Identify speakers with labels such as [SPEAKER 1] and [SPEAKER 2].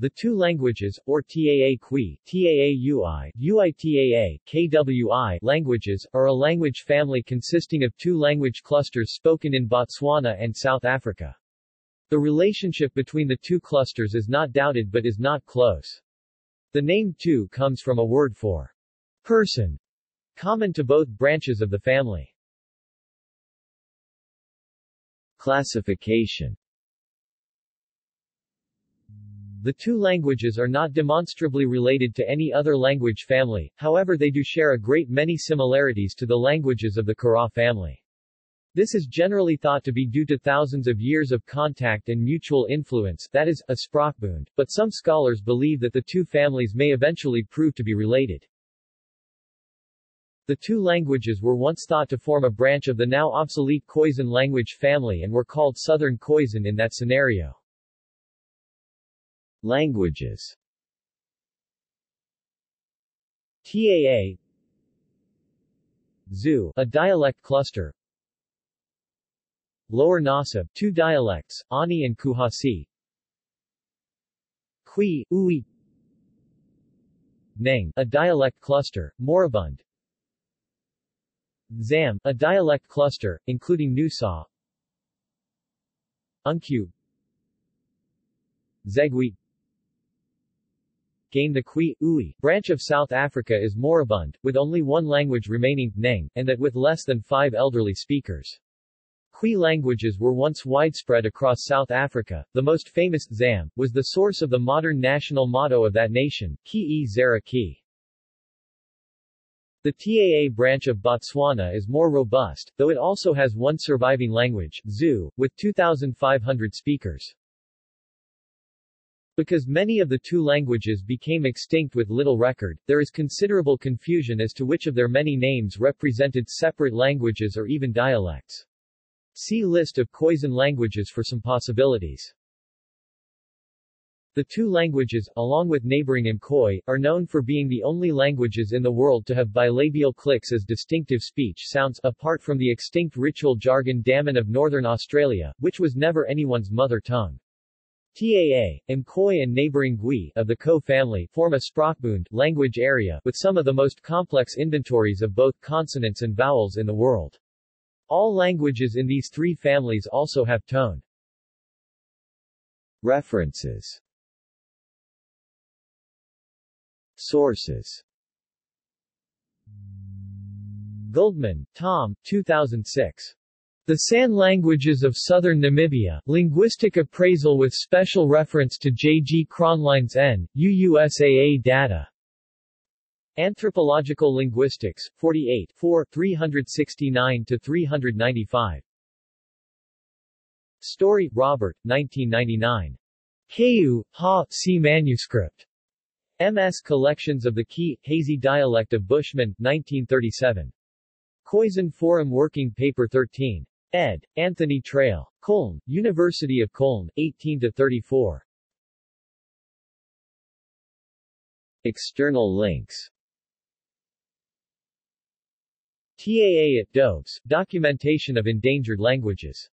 [SPEAKER 1] The Tuu languages, or TAA Kui, TAA UI, UITAA, KWI languages, are a language family consisting of two language clusters spoken in Botswana and South Africa. The relationship between the two clusters is not doubted but is not close. The name Tuu comes from a word for person, common to both branches of the family. Classification the Tuu languages are not demonstrably related to any other language family, however they do share a great many similarities to the languages of the Kara family. This is generally thought to be due to thousands of years of contact and mutual influence that is, a sprachbund, but some scholars believe that the two families may eventually prove to be related. The Tuu languages were once thought to form a branch of the now obsolete Khoisan language family and were called Southern Khoisan in that scenario. Languages. TAA Zu, a. Dialect cluster. Lower Nasab, two dialects, Ani and Kuhasi. Kui, Ui. Neng, a dialect cluster, moribund. Zam, a dialect cluster, including Nusa. Unkyu Zegwi Gain the Kui, Ui, branch of South Africa is moribund, with only one language remaining, Neng, and that with less than five elderly speakers. Kui languages were once widespread across South Africa. The most famous, Zam, was the source of the modern national motto of that nation, Ki Zara Ki. The TAA branch of Botswana is more robust, though it also has one surviving language, Zu, with 2,500 speakers. Because many of the Tuu languages became extinct with little record, there is considerable confusion as to which of their many names represented separate languages or even dialects. See list of Khoisan languages for some possibilities. The Tuu languages, along with neighboring Mkhoi, are known for being the only languages in the world to have bilabial clicks as distinctive speech sounds, apart from the extinct ritual jargon Damin of Northern Australia, which was never anyone's mother tongue. TAA, Mkhoi and neighboring Gui of the Ko family form a Sprachbund language area with some of the most complex inventories of both consonants and vowels in the world. All languages in these three families also have tone. References Sources Goldman, Tom, 2006. The San Languages of Southern Namibia, Linguistic Appraisal with special reference to J. G. Kronlein's N. UUSAA data. Anthropological Linguistics, 48 4, 369-395. Story, Robert, 1999. Keu, Ha, C. Manuscript. M.S. Collections of the Key, Hazy Dialect of Bushman, 1937. Khoisan Forum Working Paper 13. Ed. Anthony Traill. Cologne, University of Cologne, 18-34. External links TAA at DoBeS, Documentation of Endangered Languages